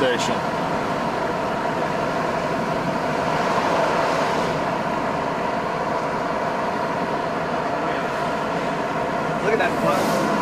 rotation. Look at that bus.